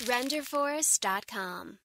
RenderForce.com